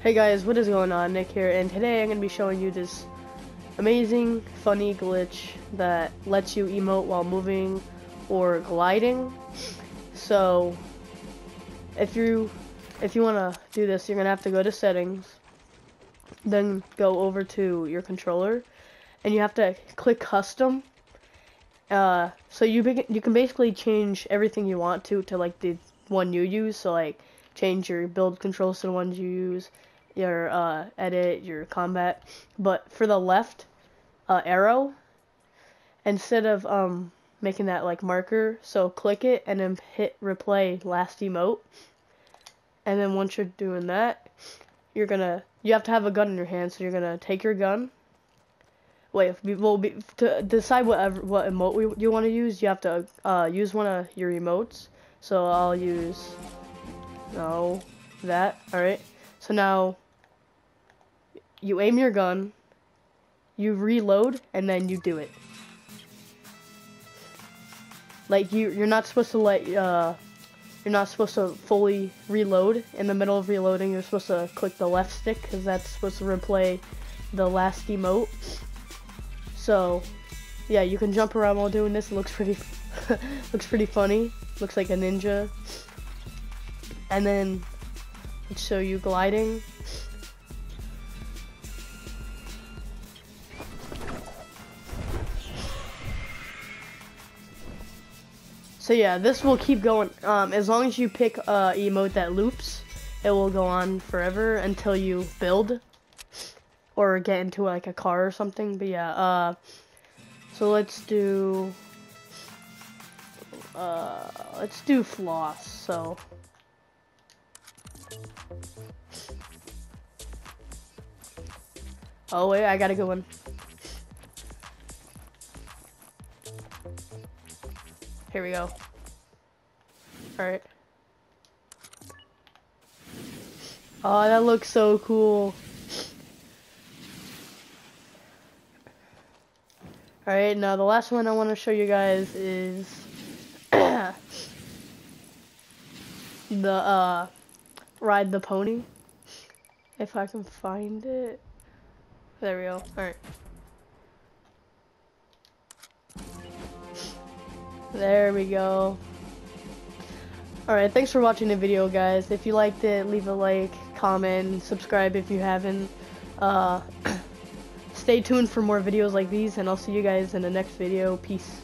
Hey guys, what is going on? Nick here, and today I'm going to be showing you this amazing, funny glitch that lets you emote while moving or gliding. So, if you if you want to do this, you're going to have to go to settings, then go over to your controller, and you have to click custom. Uh, so you you can basically change everything you want to to like the one you use. So like change your build controls to the ones you use, your uh, edit, your combat. But for the left uh, arrow, instead of um, making that like marker, so click it and then hit replay last emote. And then once you're doing that, you're gonna you have to have a gun in your hand, so you're gonna take your gun. Wait, well, be, to decide what what emote we, you want to use, you have to uh, use one of your emotes. So I'll use no, that. Alright. So now, you aim your gun, you reload, and then you do it. Like, you, you're not supposed to let, uh, you're not supposed to fully reload. In the middle of reloading, you're supposed to click the left stick, because that's supposed to replay the last emote. So, yeah, you can jump around while doing this. It looks pretty, looks pretty funny. Looks like a ninja and then show you gliding. So yeah, this will keep going. Um, as long as you pick a uh, emote that loops, it will go on forever until you build or get into like a car or something. But yeah, uh, so let's do uh, let's do floss. So. Oh wait, I got a good one. Here we go. Alright. Oh, that looks so cool. Alright, now the last one I want to show you guys is the uh ride the pony. If I can find it. There we go. Alright. There we go. Alright, thanks for watching the video, guys. If you liked it, leave a like, comment, subscribe if you haven't. Uh, stay tuned for more videos like these, and I'll see you guys in the next video. Peace.